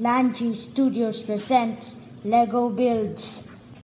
Lanji Studios presents Lego Builds.